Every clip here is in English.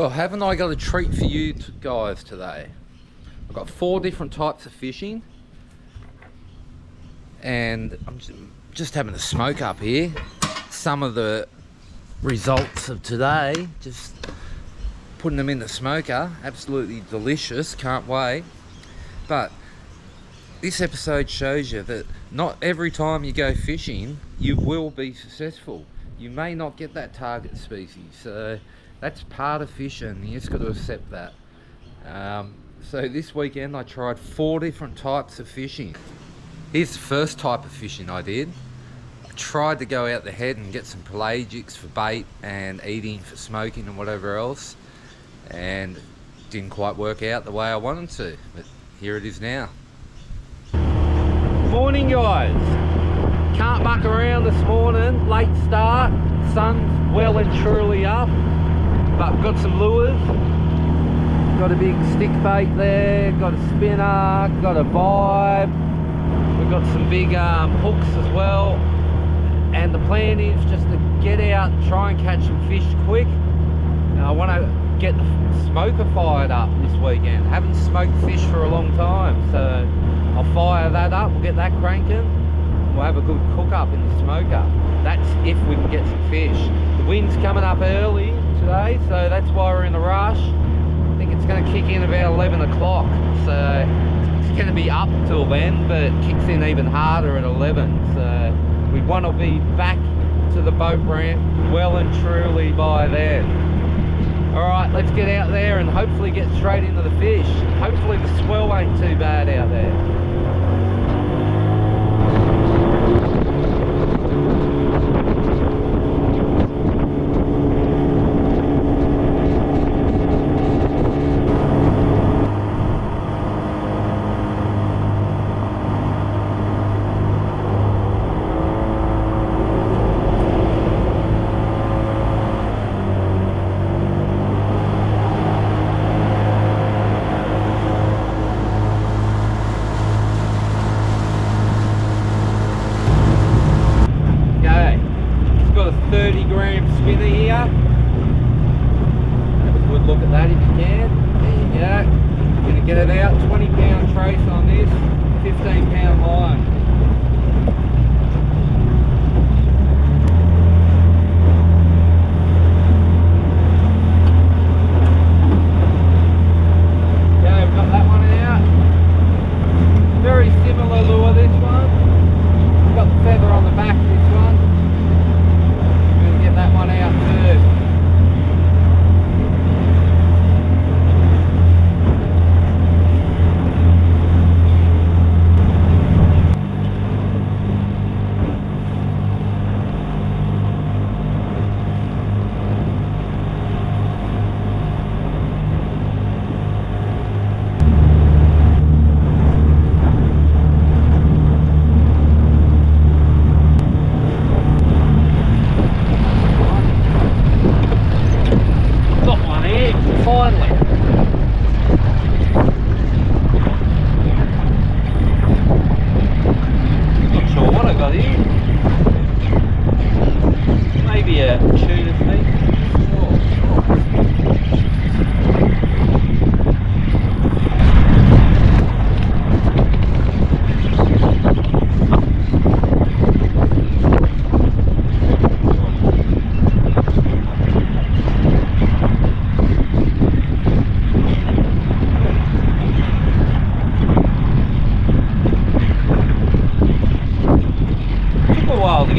Well, haven't I got a treat for you guys today? I've got four different types of fishing, and I'm just, having a smoke up here. Some of the results of today, just putting them in the smoker. Absolutely delicious, can't wait. But this episode shows you that not every time you go fishing, you will be successful. You may not get that target species. So that's part of fishing. You just got to accept that. Um, so this weekend I tried four different types of fishing. Here's the first type of fishing I did. I tried to go out the head and get some pelagics for bait and eating for smoking and whatever else, and didn't quite work out the way I wanted to. But here it is now. Morning, guys. Can't muck around this morning. Late start. Sun's well and truly up but got some lures. Got a big stick bait there got a spinner got a vibe. We've got some big um, hooks as well. And the plan is just to get out try and catch some fish quick. I want to get the smoker fired up this weekend. Haven't smoked fish for a long time so I'll fire that up. We'll get that cranking. We'll have a good cook up in the smoker. That's if we can get some fish. The wind's coming up early today, so that's why we're in a rush. I think it's going to kick in about 11 o'clock, so it's going to be up till then, but it kicks in even harder at 11. So we want to be back to the boat ramp well and truly by then. All right, let's get out there and hopefully get straight into the fish. Hopefully the swell ain't too bad out there.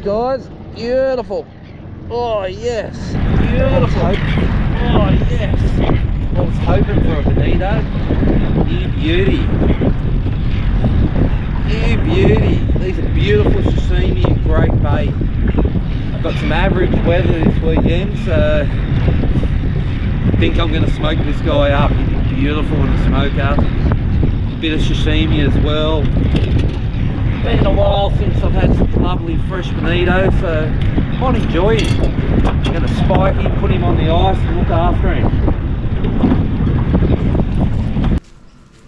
guys. Beautiful. Oh, yes. Beautiful. Oh, yes. I was hoping for a bonito. You beauty. You beauty. These are beautiful sashimi and great bait. I've got some average weather this weekend, so I think I'm going to smoke this guy up. Beautiful in the smoker. A bit of sashimi as well. Been a while since I've had some lovely fresh bonito, so might enjoy him. I'm going to spike him, put him on the ice and look after him.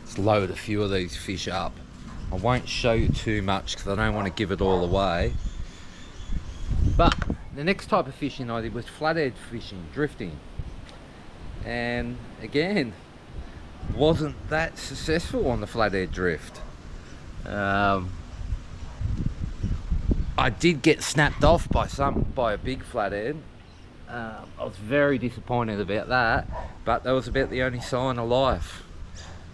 Let's load a few of these fish up. I won't show you too much because I don't want to give it all away. But the next type of fishing I did was flathead fishing, drifting. And again, wasn't that successful on the flathead drift. Um, I did get snapped off by some by a big flathead. Uh, I was very disappointed about that, but that was about the only sign of life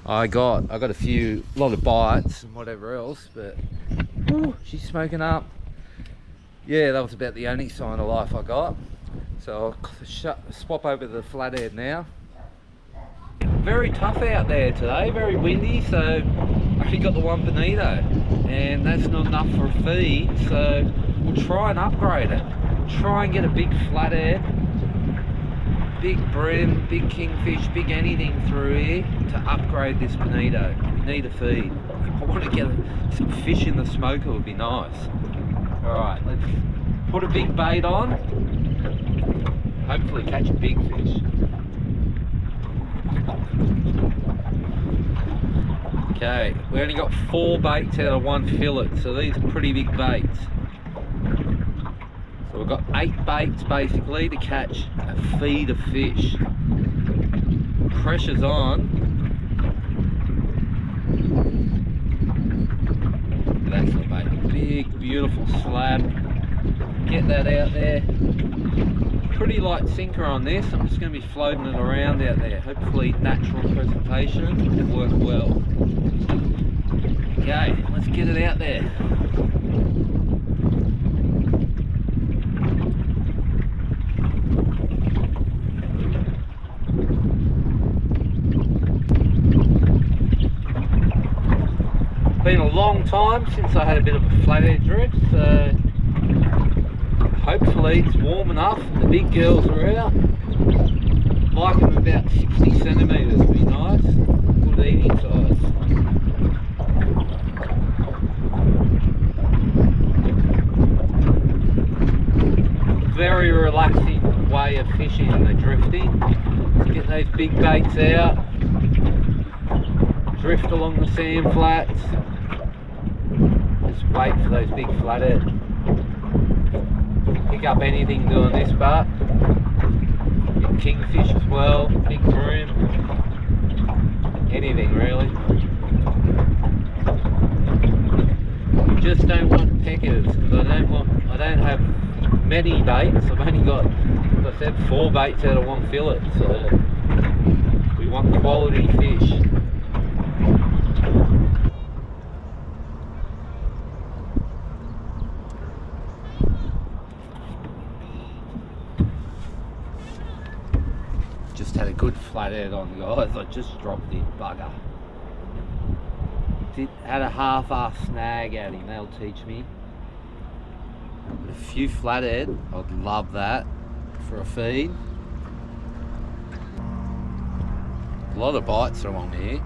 I got. I got a few, a lot of bites and whatever else, but whew, she's smoking up. Yeah, that was about the only sign of life I got. So I'll shut, swap over the flathead now. Very tough out there today, very windy, so I only got the one bonito, and that's not enough for a feed, so we'll try and upgrade it. Try and get a big flathead, big bream big kingfish, big anything through here to upgrade this bonito. Need a feed. I want to get some fish in the smoker would be nice. Alright, let's put a big bait on. Hopefully catch a big fish. Okay, we only got four baits out of one fillet, so these are pretty big baits. So we've got eight baits basically to catch a feed of fish. Pressure's on. That's the bait. Big, beautiful slab. Get that out there. Pretty light sinker on this. I'm just going to be floating it around out there. Hopefully natural presentation will work well. Okay, let's get it out there. Been a long time since I had a bit of a flathead drift, so hopefully it's warm enough the big girls are out. Like them about 60 centimetres would be nice. Good eating size. Very relaxing way of fishing the drifting. Get those big baits out. Drift along the sand flats. Just wait for those big flathead pick up anything doing this part. Big kingfish as well, big bream, anything really. Just don't want peckers because I don't want I don't have many baits. I've only got like I said four baits out of one fillet, so we want quality fish. just had a flathead on guys I just dropped it bugger. Did, had a half-ass snag at him They'll teach me. A few flathead I'd love that for a feed. A lot of bites are on here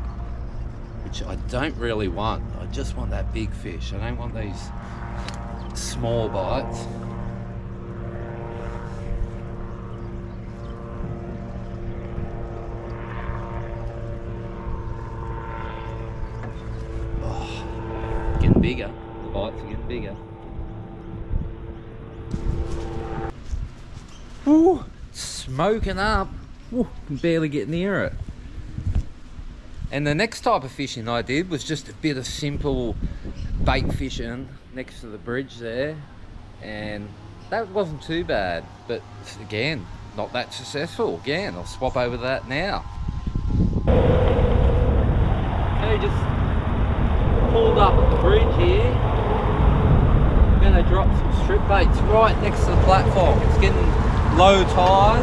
which I don't really want. I just want that big fish. I don't want these small bites getting bigger. The bites are getting bigger. Ooh, smoking up. Ooh, can barely get near it. And the next type of fishing I did was just a bit of simple bait fishing next to the bridge there. And that wasn't too bad. But again, not that successful. Again, I'll swap over that now. Okay, just pulled up the bridge here. Gonna drop some strip baits right next to the platform. It's getting low tide,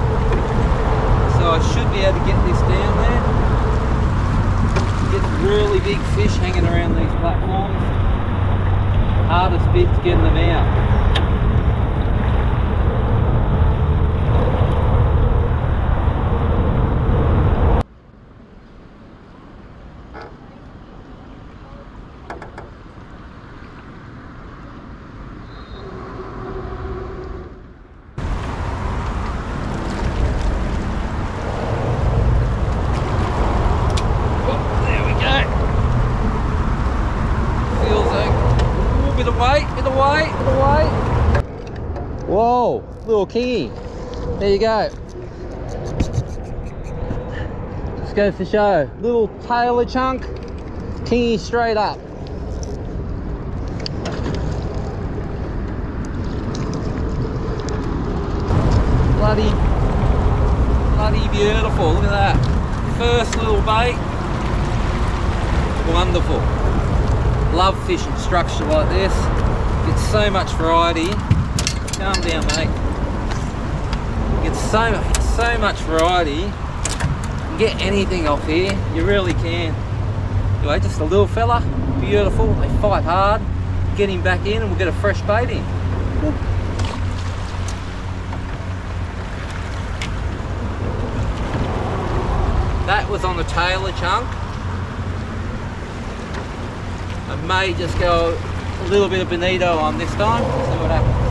so I should be able to get this down there. Get really big fish hanging around these platforms. Hardest bit bit's getting them out. Little kingy. There you go. Just goes to show. Little tailor chunk, kingy straight up. Bloody, bloody beautiful. Look at that. First little bait. Wonderful. Love fishing structure like this. Get so much variety. Calm down, mate. Get so so much variety. You can get anything off here. You really can. Anyway, just a little fella. Beautiful. They fight hard. Get him back in and we'll get a fresh bait in. That was on the tailor chunk. I may just go a little bit of bonito on this time. See what happens.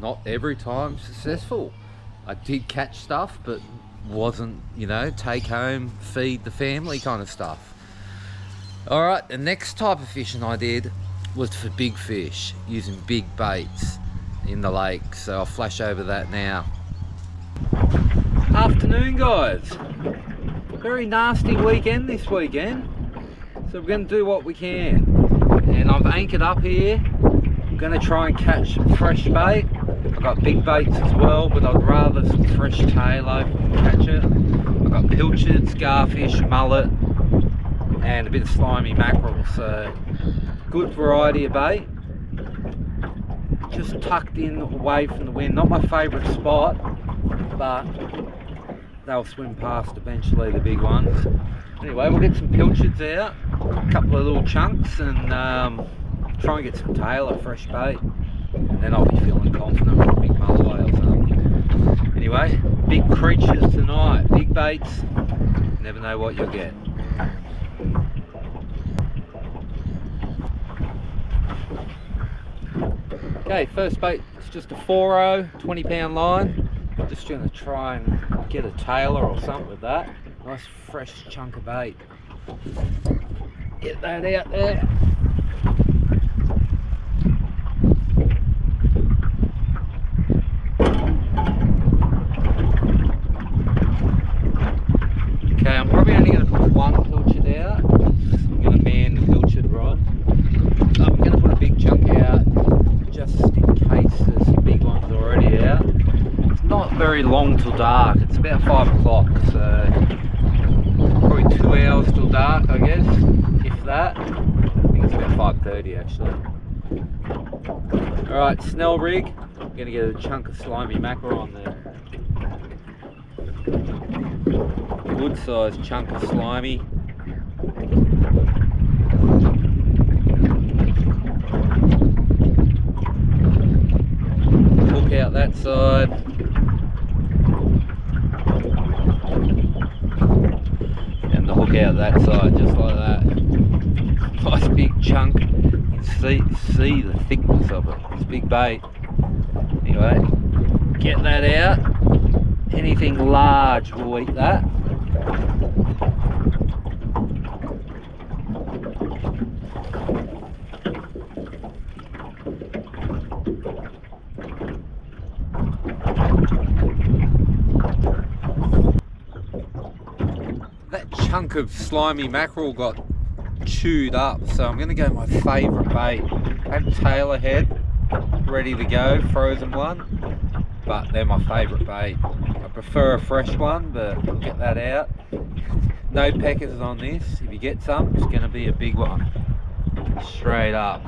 Not every time successful. I did catch stuff, but wasn't, you know, take home, feed the family kind of stuff. All right, the next type of fishing I did was for big fish, using big baits in the lake. So I'll flash over that now. Afternoon, guys. Very nasty weekend this weekend. So we're going to do what we can. And I've anchored up here. To try and catch some fresh bait. I've got big baits as well, but I'd rather some fresh tailor catch it. I've got pilchards, garfish, mullet, and a bit of slimy mackerel. So good variety of bait. Just tucked in away from the wind. Not my favourite spot, but they'll swim past eventually, the big ones. Anyway, we'll get some pilchards out, a couple of little chunks, and um, try and get some tail tailor, fresh bait. And then I'll be feeling confident for a big mulloway or something. Anyway, big creatures tonight, big baits. Never know what you'll get. Okay, first bait it's just a 4-0, 20 pound line. Just gonna try and get a tailor or something with that. Nice fresh chunk of bait. Get that out there. Okay, I'm probably only going to put one pilchard out. I'm going to man the pilchard rod. I'm going to put a big chunk out just in case there's some big ones already out. It's not very long till dark. It's about five o'clock, so probably two hours till dark, I guess, if that. I think it's about 5:30 actually. All right, snell rig. I'm going to get a chunk of slimy mackerel on there. good sized chunk of slimy. Hook out that side. And the hook out that side just like that. Nice big chunk. You can see, see the thickness of it. It's big bait. Anyway, get that out. Anything large will eat that. That of slimy mackerel got chewed up, so I'm going to go my favourite bait. I have tailor head ready to go, frozen one, but they're my favourite bait. I prefer a fresh one, but we'll get that out. No peckers on this. If you get some, it's going to be a big one. Straight up.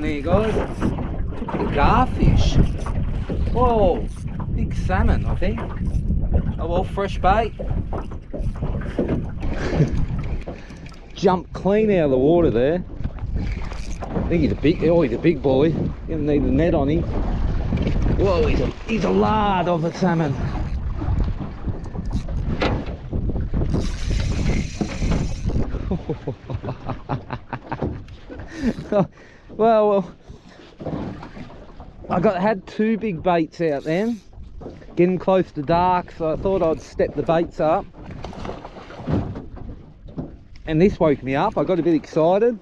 Got one here, guys. Took the garfish. Whoa, big salmon, I think. Oh well, fresh bait. jumped clean out of the water there. I think he's a big, oh, he's a big boy. Gonna need a net on him. Whoa, he's a, he's a lard of a salmon. well, well, I got had two big baits out then, getting close to dark, so I thought I'd step the baits up. And this woke me up. I got a bit excited.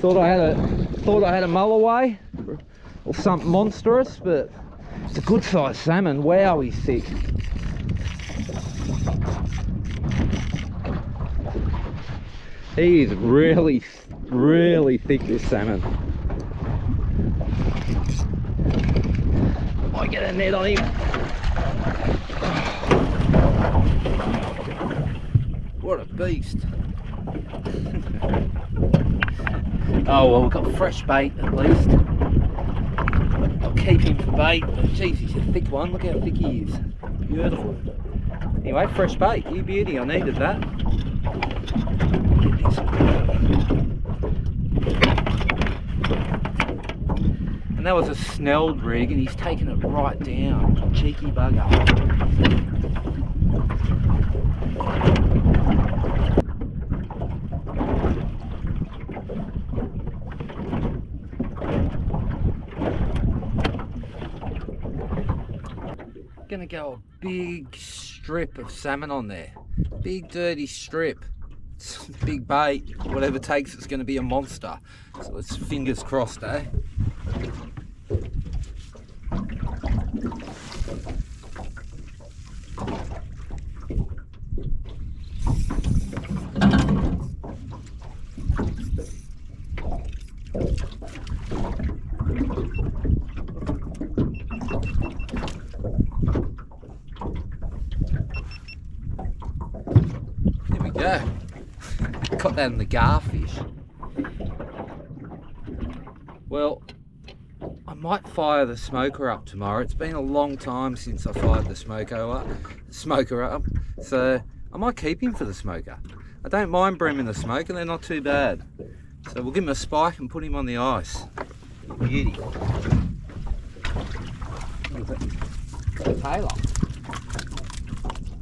Thought I had a thought I had a mulloway or something monstrous, but it's a good sized salmon. Wow, he's thick. He is really, really thick, this salmon. Might get a net on him. What a beast. oh well, we've got fresh bait at least. I'll keep him for bait, but geez, he's a thick one. Look how thick he is. Beautiful. Anyway, fresh bait. You beauty, I needed that. And that was a snelled rig and he's taken it right down. Cheeky bugger. Gonna go a big strip of salmon on there. Big dirty strip. big bait, whatever takes it's going to be a monster. So it's fingers crossed, eh? There we go. That in the garfish. Well, I might fire the smoker up tomorrow. It's been a long time since I fired the smoker up, smoker up, so I might keep him for the smoker. I don't mind brimming the smoker, they're not too bad. So we'll give him a spike and put him on the ice. Beauty. Tailor.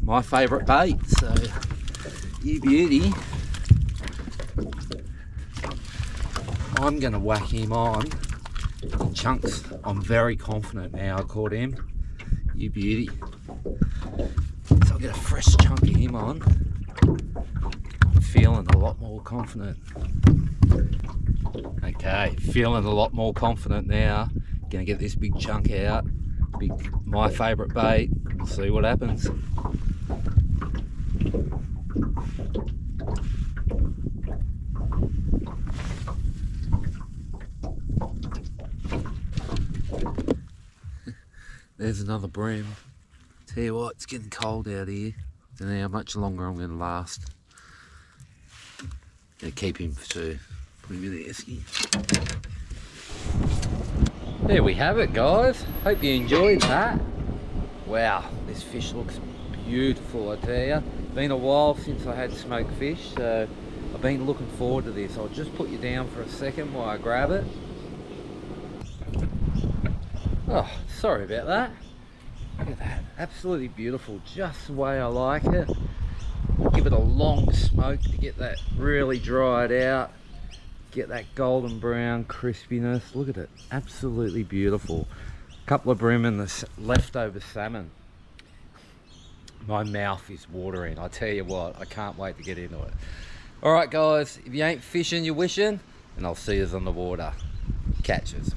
My favourite bait, so you beauty. I'm to whack him on chunks. I'm very confident now I caught him. You beauty. So I'll get a fresh chunk of him on. I'm feeling a lot more confident. Okay, feeling a lot more confident now. Gonna get this big chunk out. Big, my favourite bait. We'll see what happens. There's another bream. Tell you what, it's getting cold out here. Don't know how much longer I'm going to last. Gonna keep him for two. Put him in the esky. There we have it, guys. Hope you enjoyed that. Wow, this fish looks beautiful, I tell you. Been a while since I had smoked fish, so I've been looking forward to this. I'll just put you down for a second while I grab it. Oh, sorry about that. Look at that, absolutely beautiful, just the way I like it. Give it a long smoke to get that really dried out. Get that golden brown crispiness. Look at it, absolutely beautiful. Couple of bream and the leftover salmon. My mouth is watering, I tell you what, I can't wait to get into it. All right guys, if you ain't fishing, you're wishing, and I'll see you on the water. Catches.